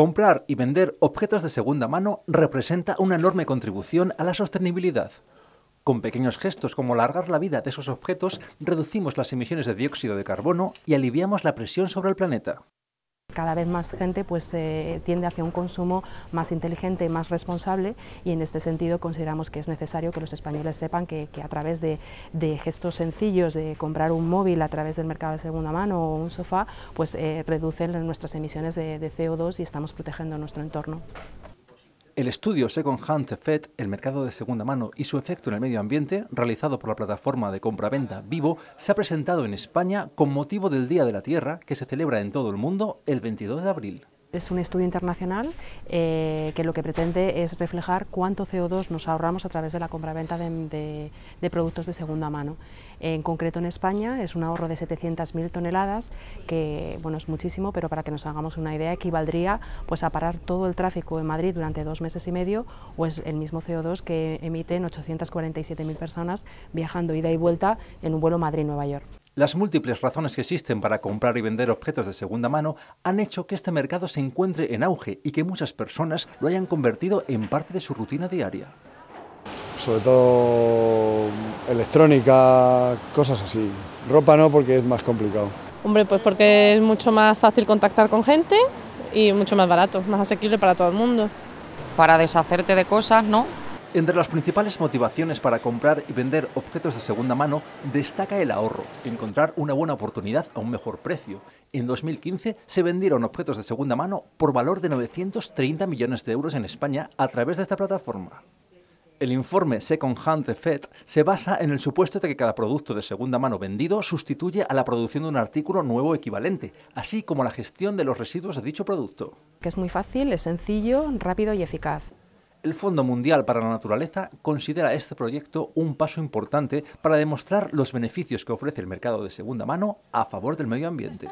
Comprar y vender objetos de segunda mano representa una enorme contribución a la sostenibilidad. Con pequeños gestos como alargar la vida de esos objetos, reducimos las emisiones de dióxido de carbono y aliviamos la presión sobre el planeta. Cada vez más gente pues, eh, tiende hacia un consumo más inteligente, más responsable y en este sentido consideramos que es necesario que los españoles sepan que, a través de, gestos sencillos de comprar un móvil a través del mercado de segunda mano o un sofá, pues eh, reducen nuestras emisiones de, de CO2 y estamos protegiendo nuestro entorno. El estudio Second Hand Effect, el mercado de segunda mano y su efecto en el medio ambiente, realizado por la plataforma de compraventa Vivo, se ha presentado en España con motivo del Día de la Tierra, que se celebra en todo el mundo el 22 de abril. Es un estudio internacional eh, que lo que pretende es reflejar cuánto CO2 nos ahorramos a través de la compraventa de, de, productos de segunda mano. En concreto en España es un ahorro de 700.000 toneladas, que bueno, es muchísimo, pero para que nos hagamos una idea equivaldría pues, a parar todo el tráfico en Madrid durante dos meses y medio, o es el mismo CO2 que emiten 847.000 personas viajando ida y vuelta en un vuelo Madrid-Nueva York. Las múltiples razones que existen para comprar y vender objetos de segunda mano han hecho que este mercado se encuentre en auge y que muchas personas lo hayan convertido en parte de su rutina diaria. Sobre todo electrónica, cosas así. Ropa no porque es más complicado. Hombre, pues porque es mucho más fácil contactar con gente y mucho más barato, más asequible para todo el mundo. Para deshacerte de cosas, ¿no? Entre las principales motivaciones para comprar y vender objetos de segunda mano destaca el ahorro, encontrar una buena oportunidad a un mejor precio. En 2015 se vendieron objetos de segunda mano por valor de 930 millones de euros en España a través de esta plataforma. El informe Second Hand Effect se basa en el supuesto de que cada producto de segunda mano vendido sustituye a la producción de un artículo nuevo equivalente, así como la gestión de los residuos de dicho producto. Que es muy fácil, es sencillo, rápido y eficaz. El Fondo Mundial para la Naturaleza considera este proyecto un paso importante para demostrar los beneficios que ofrece el mercado de segunda mano a favor del medio ambiente.